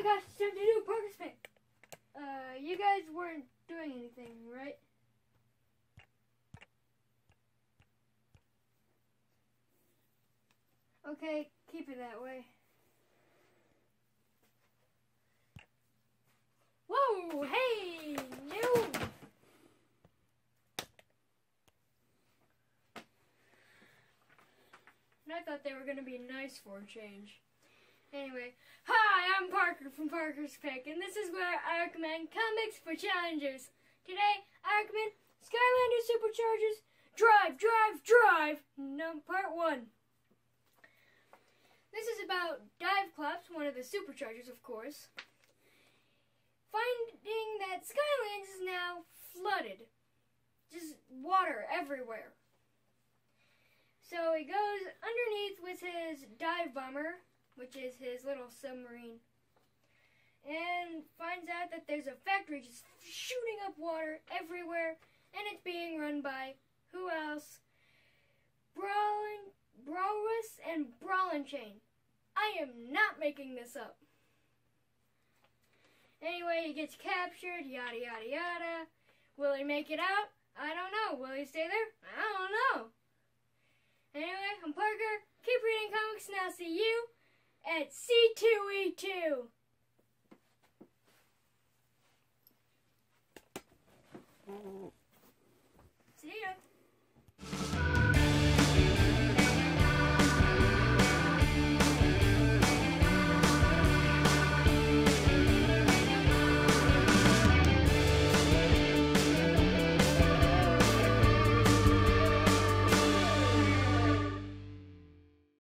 my gosh, it's time to do Parker's pick. Uh, you guys weren't doing anything, right? Okay, keep it that way. Whoa, hey, no. And I thought they were going to be nice for a change. Anyway, I'm Parker from Parker's Pick, and this is where I recommend comics for challengers. Today, I recommend Skylander Superchargers Drive, Drive, Drive, no, part one. This is about Dive-Clops, one of the superchargers, of course, finding that Skylands is now flooded. Just water everywhere. So he goes underneath with his dive bomber, which is his little submarine, and finds out that there's a factory just shooting up water everywhere, and it's being run by who else? Brawling, Brawlrus and Brawl and Chain. I am not making this up. Anyway, he gets captured, yada yada yada. Will he make it out? I don't know. Will he stay there? I don't know. Anyway, I'm Parker. Keep reading comics and I'll see you at C2E2.